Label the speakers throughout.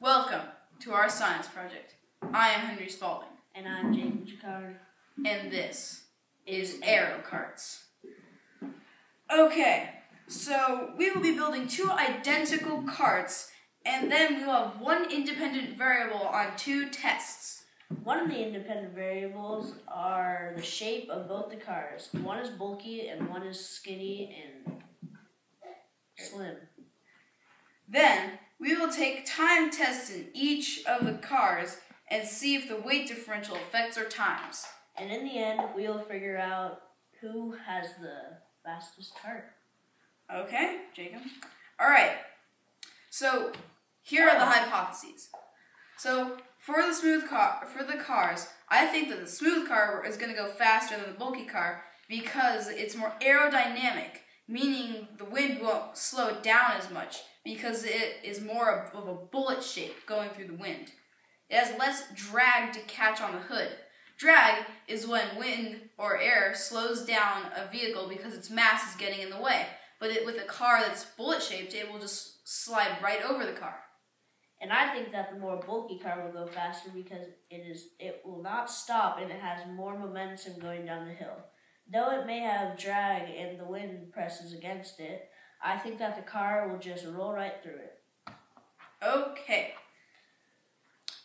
Speaker 1: Welcome to our science project. I am Henry Spaulding,
Speaker 2: And I'm Jaden Jacquard.
Speaker 1: and this is Aero Carts. Okay, so we will be building two identical carts, and then we will have one independent variable on two tests.
Speaker 2: One of the independent variables are the shape of both the cars. One is bulky and one is skinny and slim.
Speaker 1: Then we will take time tests in each of the cars and see if the weight differential affects our times.
Speaker 2: And in the end, we'll figure out who has the fastest cart.
Speaker 1: Okay, Jacob. All right. So here are the hypotheses. So for the smooth car, for the cars, I think that the smooth car is going to go faster than the bulky car because it's more aerodynamic, meaning the wind won't slow it down as much because it is more of, a bullet shape going through the wind. It has less drag to catch on the hood. Drag is when wind or air slows down a vehicle because its mass is getting in the way. But it, with a car that's bullet shaped, it will just slide right over the car.
Speaker 2: And I think that the more bulky car will go faster because it is it will not stop and it has more momentum going down the hill. Though it may have drag and the wind presses against it, I think that the car will just roll right through it.
Speaker 1: Okay.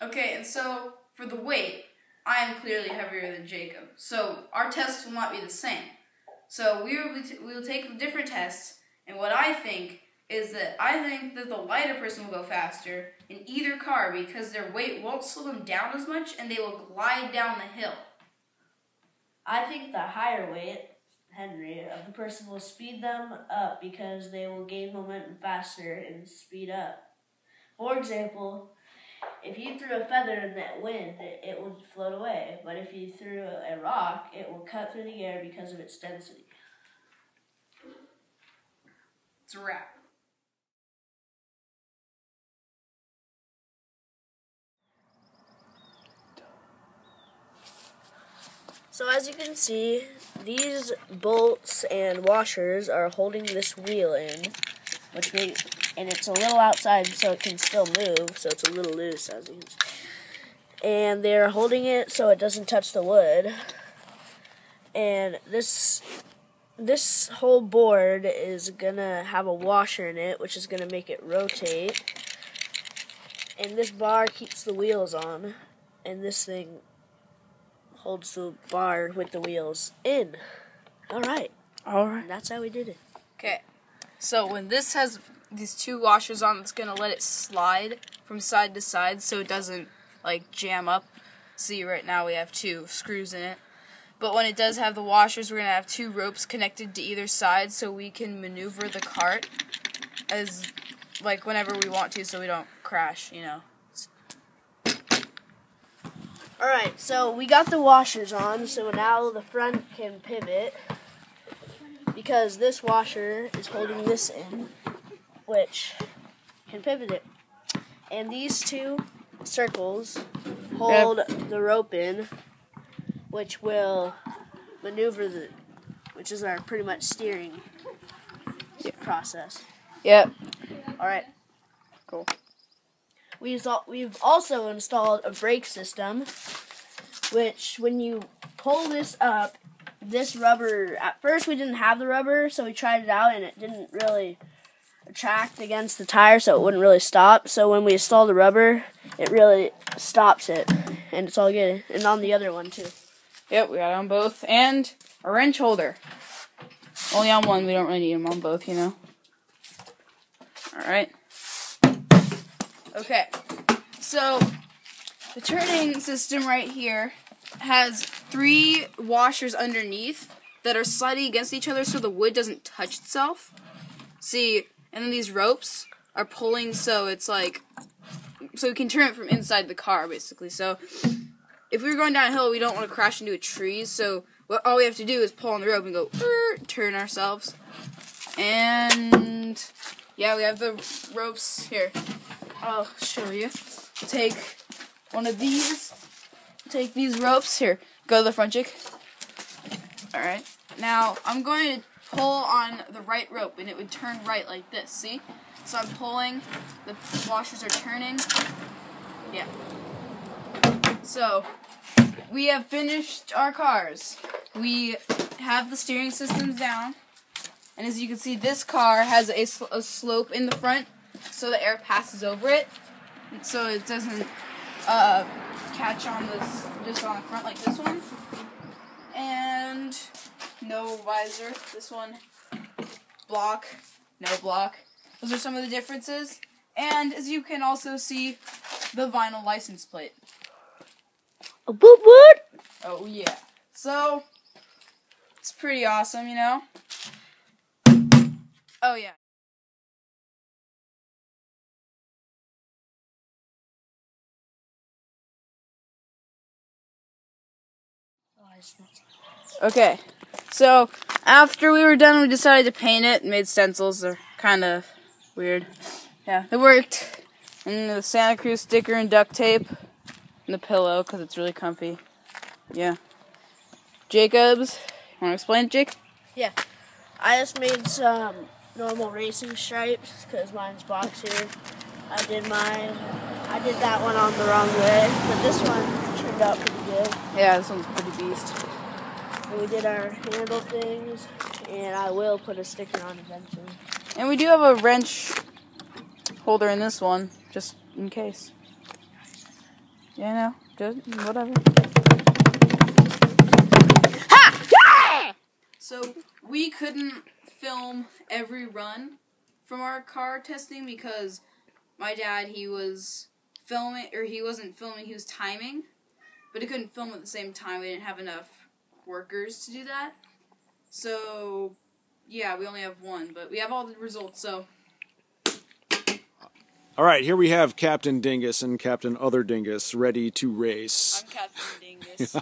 Speaker 1: Okay, and so for the weight, I am clearly heavier than Jacob. So our tests will not be the same. So we will, we will take different tests, and what I think is that I think that the lighter person will go faster in either car because their weight won't slow them down as much and they will glide down the hill.
Speaker 2: I think the higher weight, Henry, of the person will speed them up because they will gain momentum faster and speed up. For example, if you threw a feather in that wind, it, would float away. But if you threw a rock, it will cut through the air because of its density.
Speaker 1: It's a wrap.
Speaker 2: So as you can see, these bolts and washers are holding this wheel in, which make, and it's a little outside so it can still move, so it's a little loose as you can see. And they're holding it so it doesn't touch the wood. And this this whole board is gonna have a washer in it, which is gonna make it rotate. And this bar keeps the wheels on, and this thing holds the bar with the wheels in. All right,
Speaker 1: All right.
Speaker 2: and that's how we did it.
Speaker 1: Okay. So when this has these two washers on, it's gonna let it slide from side to side so it doesn't like jam up. See, right now we have two screws in it. But when it does have the washers, we're gonna have two ropes connected to either side so we can maneuver the cart as like whenever we want to, so we don't crash. You know.
Speaker 2: All right, so we got the washers on, so now the front can pivot because this washer is holding this in, which can pivot it. And these two circles hold the rope in, which will maneuver the, which is our pretty much steering process.
Speaker 1: Yep.
Speaker 2: All right.
Speaker 1: Cool.
Speaker 2: We've we've also installed a brake system, which when you pull this up, this rubber. At first, we didn't have the rubber, so we tried it out, and it didn't really attract against the tire, so it wouldn't really stop. So when we install the rubber, it really stops it, and it's all good. And on the other one too.
Speaker 1: Yep, we got on both, and a wrench holder. Only on one, we don't really need them on both, you know. All right. Okay, so the turning system right here has three washers underneath that are sliding against each other so the wood doesn't touch itself. See, and then these ropes are pulling so it's like so we can turn it from inside the car basically. So if we were going downhill, we don't want to crash into a tree. So what all we have to do is pull on the rope and go turn ourselves. And yeah, we have the ropes here. I'll show you. Take one of these. Take these ropes here. Go to the front, Jake. All right. Now I'm going to pull on the right rope, and it would turn right like this. See? So I'm pulling, the washers are turning. Yeah. So, we have finished our cars. We have the steering systems down. And as you can see, this car has a, sl- a slope in the front, so the air passes over it, so it doesn't uh, catch on this just on the front like this one. And no visor. This one block, no block. Those are some of the differences. And as you can also see, the vinyl license plate.
Speaker 2: Boot boot.
Speaker 1: Oh yeah. So it's pretty awesome, you know. Oh yeah. Okay. So after we were done, we decided to paint it and made stencils. They're kind of weird. Yeah, it worked. And the Santa Cruz sticker and duct tape and the pillow because it's really comfy. Yeah. Jacobs, want to explain it, Jake?
Speaker 2: Yeah. I just made some normal racing stripes because mine's boxier. I did mine. I did that one on the wrong way, but this one turned out pretty
Speaker 1: Yeah, this one's pretty beast.
Speaker 2: And we did our handle things, and I will put a sticker on eventually.
Speaker 1: And we do have a wrench holder in this one, just in case. Yeah, no, just whatever. Ha! So we couldn't film every run from our car testing because my dad he was filming or he wasn't filming, he was timing, but it couldn't film at the same time. We didn't have enough workers to do that. So yeah, we only have one, but we have all the results. So
Speaker 3: All right, here we have Captain Dingus and Captain Other Dingus ready to race.
Speaker 1: I'm Captain Dingus.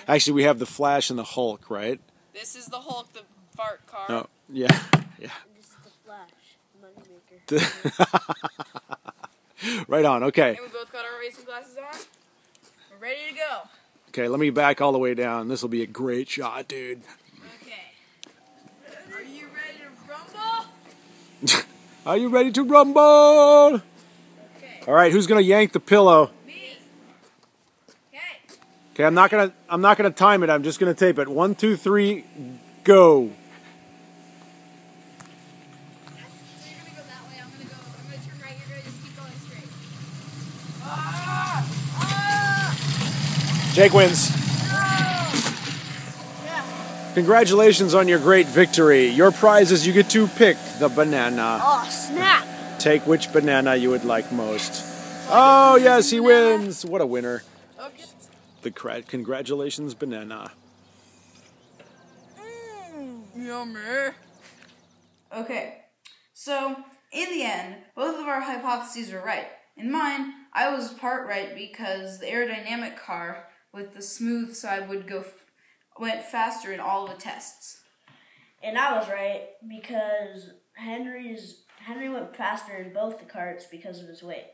Speaker 3: Actually, we have the Flash and the Hulk, right?
Speaker 1: this is the Hulk, the fart car.
Speaker 3: Oh, yeah, yeah.
Speaker 2: And this is the Flash, moneymaker.
Speaker 3: right on. Okay,
Speaker 1: And we both got our racing glasses on. Ready to go.
Speaker 3: okay. Let me back all the way down. This will be a great shot, dude.
Speaker 1: Okay. Are you ready to rumble?
Speaker 3: Are you ready to rumble?
Speaker 1: Okay.
Speaker 3: All right, who's gonna yank the pillow?
Speaker 1: Me. Okay.
Speaker 3: Okay, I'm not gonna. I'm not gonna time it. I'm just gonna tape it. One, two, three, go.
Speaker 1: So you're gonna go that way. I'm gonna go. I'm gonna turn right. You're gonna just keep going straight. Ah! Ah!
Speaker 3: Jake wins. Congratulations on your great victory. Your prize is you get to pick the banana.
Speaker 2: Oh, snap!
Speaker 3: Take which banana you would like most. Oh, yes, he wins. What a winner.
Speaker 1: Okay.
Speaker 3: The cra- congratulations, banana.
Speaker 1: Mmm, yummy. Okay, so in the end, both of our hypotheses were right. In mine, I was part right because the aerodynamic car with the smooth so I would go f- went faster in all the tests.
Speaker 2: And I was right because Henry's Henry went faster in both the carts because of his weight.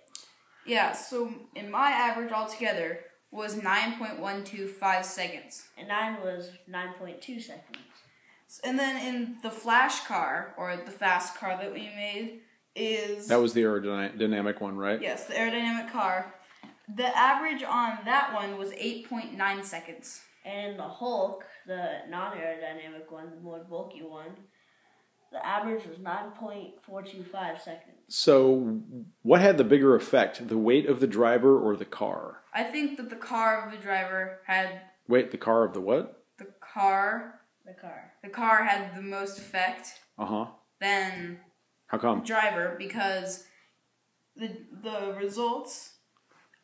Speaker 1: Yeah, so in my average altogether was 9.125 seconds.
Speaker 2: And mine was 9.2 seconds.
Speaker 1: And then in the flash car or the fast car that we made is
Speaker 3: That was the aerodynamic one, right?
Speaker 1: Yes, the aerodynamic car. The average on that one was 8.9 seconds.
Speaker 2: And the Hulk, the non aerodynamic one, the more bulky one, the average was 9.425 seconds.
Speaker 3: So, what had the bigger effect, the weight of the driver or the car?
Speaker 1: I think that the car of the driver had
Speaker 3: Wait, the car of the what?
Speaker 1: the car
Speaker 2: The car.
Speaker 1: the car had the most effect
Speaker 3: Uh huh.
Speaker 1: than
Speaker 3: How come?
Speaker 1: driver because the the results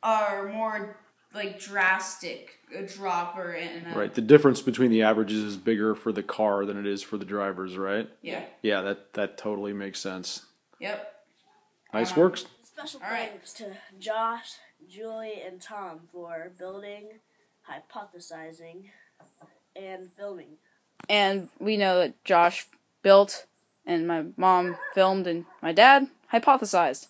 Speaker 1: are more like drastic a drop or in a,
Speaker 3: Right, the difference between the averages is bigger for the car than it is for the drivers, right?
Speaker 1: yeah
Speaker 3: Yeah, that that totally makes sense.
Speaker 1: yep
Speaker 3: Nice
Speaker 1: Um,
Speaker 3: works.
Speaker 2: Special
Speaker 1: All right.
Speaker 2: thanks to Josh, Julie, and Tom for building, hypothesizing, and filming.
Speaker 1: and we know that Josh built and my mom filmed and my dad hypothesized